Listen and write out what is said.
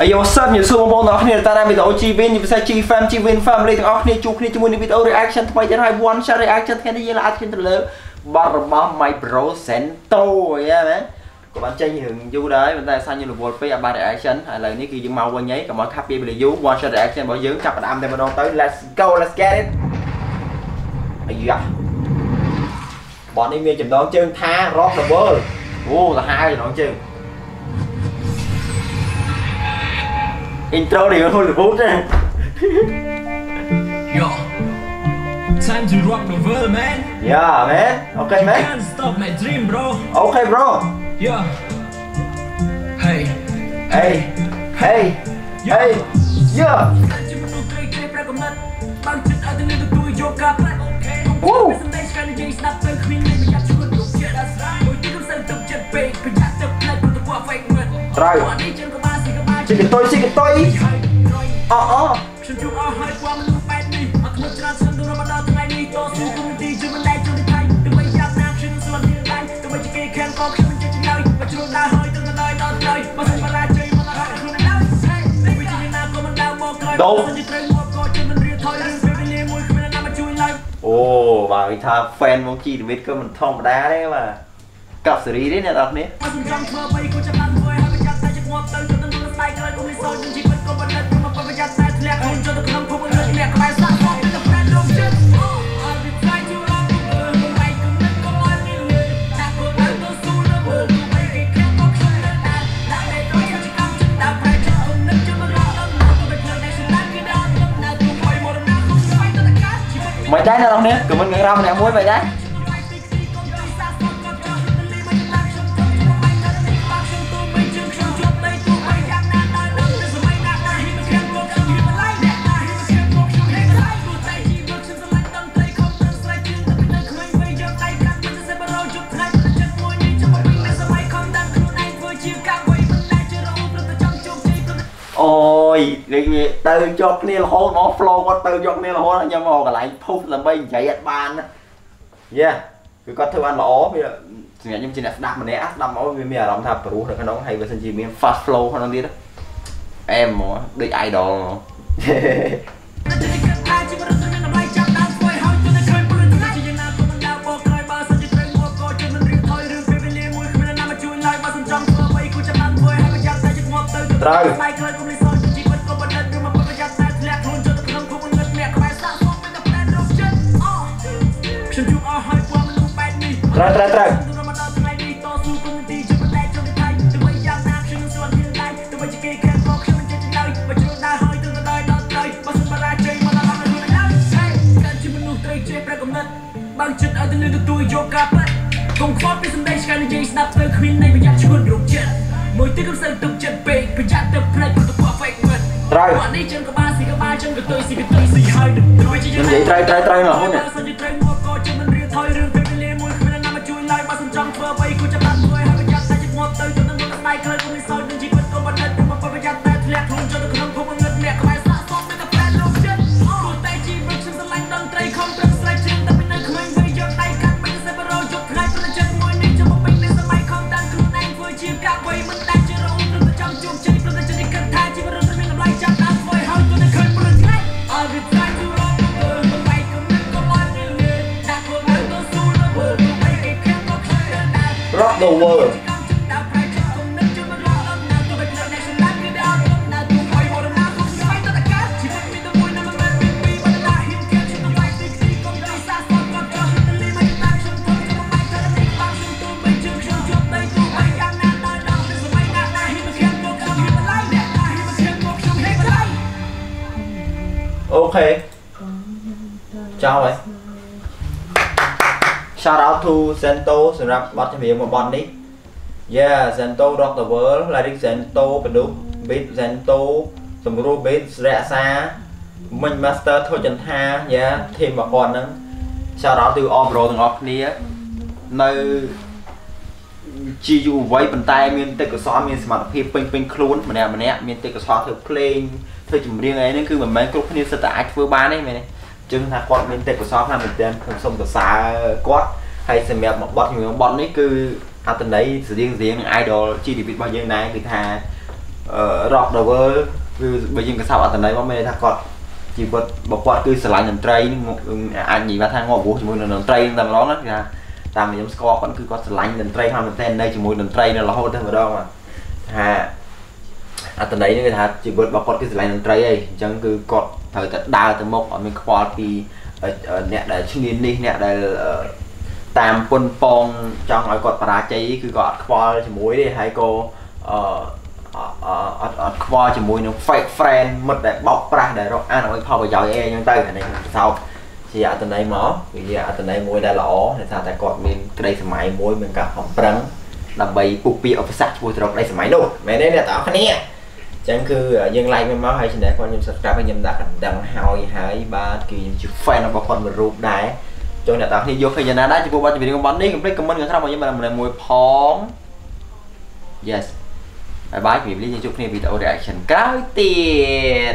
អាយុសិនយូសួរបងប្អូនទាំងអស់គ្នាតាមវីដេអូ G Win ជាពិសេស G Fam G Win Family ទាំងអស់គ្នាជួបគ្នាជាមួយនឹងវីដេអូ reaction ថ្មីទៀតហើយ one shot reaction ថ្ងៃនេះយើងអាចគ្នាទៅលើបទរបស់ My Bro Sento យ៉ាមែនក៏បានចេញរឿងយូរដែរប៉ុន្តែសាញ់យើងរវល់ពេកអាបាន reaction ហើយឥឡូវនេះគឺយើងមកវិញហើយកុំឲ្យខាត់ពីពេលយូរ one shot reaction របស់យើងចាប់ផ្ដើមតែម្ដងទៅ let's go let's get it អាយ៉ាបទនេះមានចំណងជើងថា rock the world អូទៅហើយចំណងជើង intro đi hơn một phút á Yo Time to rock the world man Yeah man. Okay man stop my dream bro. Okay bro. Yeah Hey. Hey. Hey. Hey. Yeah Woo! ស្សត្រីគេប្រកបណាត់បើចិត្តឲ្យទៅលើទទួលយកការផ្លាត់អូខេ Woo សម្ដីឆ្កែនិយាយស្ដាប់ទៅគ្មានមានប្រយ័ត្នឈួតលោកជាដាស្រ័យមួយទីកំសើទឹកចិត្តពេកប្រយ័ត្នទឹកផ្លែព្រោះទៅពួក fake មើលត្រូវនេះចឹងក៏បានស៊ីក៏បាន Xí cái tôi xí cái tôi ហើយរយ Ờ ờ ខ្ញុំជួបអស់ហើយពួកមនុស្សបែបនេះអត់ធ្វើច្រើនស្គនទៅមកដល់ថ្ងៃនេះតស៊ូគុំទីជួយមិនដែរជួយថៃទោះបីយ៉ាងណាខ្ញុំស្លាប់ទៀតដែរទោះបីជាគេខានក៏ខ្ញុំមិនចេះឆ្លើយមកជ្រុលដែរហើយទៅដល់ដល់ក្រោយបើសិនបរាជ័យមកដល់ខ្លួនឯងហើយវិជាណាក៏មិនដើរមកក្រោយបើសិនជាត្រូវមកក៏ជួយមិនរៀថយរឿងពេលវេលាមួយគ្មានណាមកជួយឡើយ Ồ bà vì tha fan mong chi được biết cơ mình thông đá đấy mà Cặp xử lý đấy nè đọc nè បើសិនចង់ធ្វើអ្វីក៏ចាំបានធ្វើហើយប្រយ័ត្នតែជងាប់ទៅទៅនឹងស្ដា យក្រោយគុំនេះសូនជីវិតក៏បណ្ឌិតមកប្រយ័ត្នតែធ្លាក់ខ្លួនចូលទៅក្នុងភពលើធ្លាក់ក្បែរសាក់មកទៅប្រែលោកចិត្ត I'll be trying to run the world មិនគំនិតក៏មកនេះលើដាក់ខ្លួនទៅទៅស៊ូលើមើលទៅបីគេខាងមកខ្ញុំនៅដែរដាក់តែទៅជាកម្មចិត្តដាក់ប្រែចិត្តគុំនិតជិះមករកដល់មកទៅខ្លួនដែលស្ដាប់គេដល់ទៅនៅទូមួយមករណាខ្ញុំស្វែងទៅកាជីវិត Mày đây nè đọc nè Cứ mình ngân rau nè muối mày đấy អូយនិយា យទៅជាប់គ្នារហូតមក flow គាត់ទៅយកគ្នារហូតខ្ញុំមកកន្លែងភុសដើម្បីនិយាយអត់បានយេគឺគាត់ធ្វើបានល្អវាសម្រាប់ខ្ញុំជាអ្នកស្ដាប់ម្នាក់ស្ដាប់មកវាមានអារម្មណ៍ថាព្រោះនៅក្នុងហើយបើសិនជាមាន fast flow ក្នុងទៀតអែមហ្មងដូច idol ហ្មង បែបនេះត្រូវត្រូវត្រូវមកដល់ថ្ងៃនេះតស៊ូគុំទីជួយមិនដែរជួយថៃទោះបីយ៉ាងណាខ្ញុំនឹងស្លាប់ទៀតដែរទោះបីជាគេខាងក៏ខ្ញុំមិនចេះឆ្លើយបើជ្រុលដែរហើយទៅដល់ដល់ក្រោយបើសិនបរាជ័យមកដល់ខ្លួនឯងហើយកើតជាមនុស្សត្រីចេះប្រកកំណត់បើចិត្តឲ្យទៅលើទទួលយកការប៉ាត់កុំខ្វល់ពីសម្ដីឆ្កែនិយាយស្ដាប់ទៅគ្មានន័ ត្រូវពួកនេះចឹងក៏បានស៊ីក៏បានចឹងក៏ទុយស៊ីក៏ទុយស៊ីហើយដូចជាខ្ញុំនិយាយត្រូវត្រូវត្រូវណាស់ហ្នឹងបើសិនជាត្រូវមកក៏ជិះមិនរៀថយរឿងពេលវេលាមួយគ្មានណាមកជួយឡើយបើសិនចង់ធ្វើអ្វីគួរចាំបានធ្វើហើយប្រយ័ត្នតែជាងាប់ទៅទៅនឹងនឹងដៃក្រោយគុំនេះសោ ខេចោលហើយ shout out to Sento សម្រាប់បទចម្រៀងមួយបទនេះ Yeah Sento Rock the World lyric Sento បដុះ beat Sento សម្រួល beat រក្សាមិញ master ធុចន្ទា Yeah team របស់គាត់ហ្នឹង shout out to all bro ទាំងអស់គ្នានៅ ជាយុវវ័យប៉ុន្តែមានទេពកោសល្យមានសមត្ថភាពពេញពេញខ្លួនម្នាក់ម្នាក់មានទេពកោសល្យធ្វើភ្លេងធ្វើចម្រៀងអីហ្នឹងគឺមិនមែនគ្រប់គ្នាសិតតែអាចធ្វើបានទេមែនទេអញ្ចឹងថាគាត់មានទេពកោសល្យខ្លាំងមែនទែនខ្ញុំសូមសរសើរគាត់ហើយសម្រាប់បទចម្រៀងបទនេះគឺអត្តន័យស្រៀងស្រៀងនឹង idol ជីវិតរបស់យើងដែរគឺថាអឺ rock level គឺបើយើងកសាប់អត្តន័យមកមានន័យថាគាត់ជីវិតរបស់គាត់គឺស្រឡាញ់តន្ត្រីនឹងអាចនិយាយថាងាប់រស់ជាមួយនឹងតន្ត្រីតែម្ដងណាគឺថា តាមខ្ញុំស្គាល់គាត់គឺគាត់ស្រឡាញ់តន្ត្រីខ្លាំងមែនទែននៅជាមួយតន្ត្រីនៅរហូតទៅម្ដងបាទថាអត្តន័យនេះគឺថាជីវិតរបស់គាត់គឺស្រឡាញ់តន្ត្រីអីអញ្ចឹងគឺគាត់ត្រូវតែដើរទៅមុខអត់មានខ្វល់ពីអ្នកដែលឈ្នានីសអ្នកដែលតាមពុនប៉ងចង់ឲ្យគាត់បរាជ័យគឺគាត់អត់ខ្វល់ជាមួយទេហើយក៏អឺអត់អត់ខ្វល់ជាមួយនឹង fake friend មិត្តដែលបោកប្រាស់ដែលរកអានឲ្យផលប្រយោជន៍អីអញ្ចឹងទៅអានេះសោក ជាអត្តន័យមកវាជាអត្តន័យមួយដែលល្អដែលថាតែគាត់មានក្តីសម័យមួយមានការខំប្រឹងដើម្បីពុះពាក្យឧបសគ្គឆ្ពោះទៅរកក្តីសម័យនោះមែនទេអ្នកទាំងអស់គ្នាចឹងគឺយើង like វាមកហើយ channel គាត់ខ្ញុំ subscribe ហើយខ្ញុំដាក់កណ្ដឹងហើយហើយបាទគឺខ្ញុំជា fan របស់គាត់មួយរូបដែរចូលអ្នកទាំងគ្នាយកឃើញយ៉ាងណាដែរចំពោះបទចម្រៀងរបស់នេះកុំភ្លេច comment ខាងក្រោមរបស់ខ្ញុំបានម្នាក់មួយផង Yes បាយបាយជម្រាបលាយើងជួបគ្នាវីដេអូ reaction ក្រោយទៀត